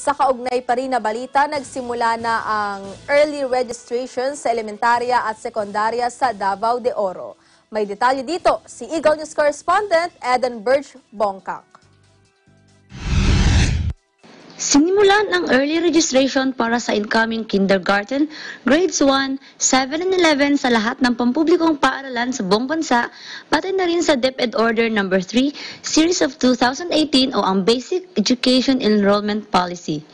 Sa kaugnay pa rin na balita, nagsimula na ang early registration sa elementarya at sekundarya sa Davao de Oro. May detalye dito si Eagle News correspondent Eden Burge Bongkak. Sinimulan ang early registration para sa incoming kindergarten, grades 1, 7, and 11 sa lahat ng pampublikong paaralan sa buong bansa, pati na rin sa DepEd Order No. 3, Series of 2018 o ang Basic Education Enrollment Policy.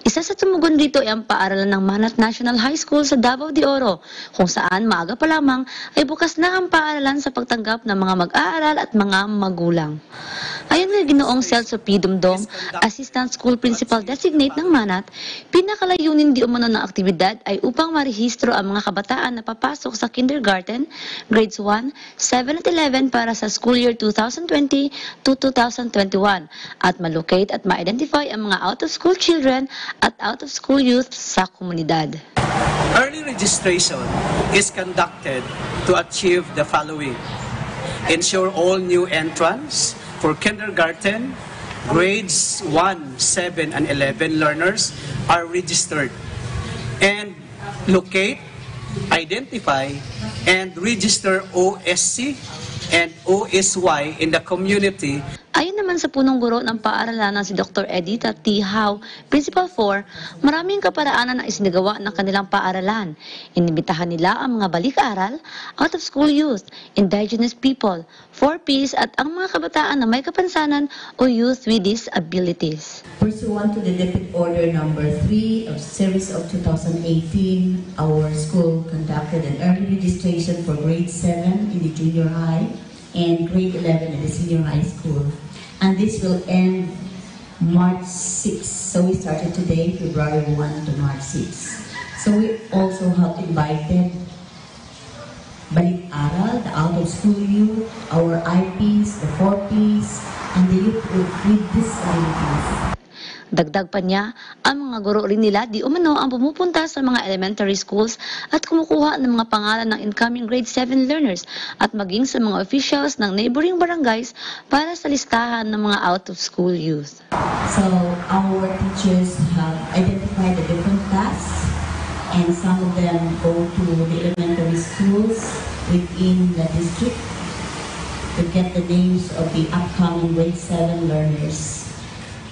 Isa sa tumugon dito ay ang paaralan ng Manat National High School sa Davao de Oro, kung saan maaga pa lamang ay bukas na ang paaralan sa pagtanggap ng mga mag-aaral at mga magulang. Ayon kay Ginoong Celso P. Assistant School Principal Designate ng Manat, pinakalayunin di umano ng aktibidad ay upang marehistro ang mga kabataan na papasok sa kindergarten, grades 1, 7 at 11 para sa school year 2020 to 2021 at malocate at ma-identify ang mga out-of-school children at out-of-school youth sa komunidad. Early registration is conducted to achieve the following. Ensure all new entrants for kindergarten, grades 1, 7, and 11 learners are registered. And locate, identify, and register OSC and OSY in the community Sa punong guro ng paaralan ng si Dr. Edita T. Howe, Principal 4, maraming kaparaanan ang isinagawa ng kanilang paaralan. Inimbitahan nila ang mga balik-aral, out-of-school youth, indigenous people, 4Ps at ang mga kabataan na may kapansanan o youth with disabilities. Pursuant to the Deputy Order Number 3 of Series of 2018, our school conducted an early registration for grade 7 in the junior high and grade 11 in the senior high school. And this will end March 6. So we started today, February 1 to March 6. So we also have invited Balik-Aral, the out-of-school youth, our IPs, the 4Ps, and the youth with disabilities. Dagdag pa niya, ang mga guro rin nila di umano ang pumupunta sa mga elementary schools at kumukuha ng mga pangalan ng incoming grade 7 learners at maging sa mga officials ng neighboring barangays para sa listahan ng mga out-of-school youth. So our teachers have identified the different tasks and some of them go to the elementary schools within the district to get the names of the upcoming grade 7 learners.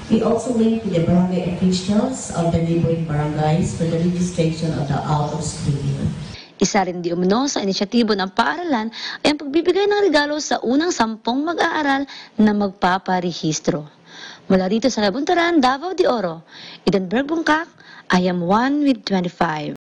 We also link with the barangay officials of the neighboring barangays for the registration of the out-of-school youth. Isa rin di umano sa inisyatibo ng paaralan ay ang pagbibigay ng regalo sa unang sampung mag-aaral na magpaparehistro. Mula rito sa Labuntaran, Davao de Oro, Edenberg Bungkak, I am one with 25.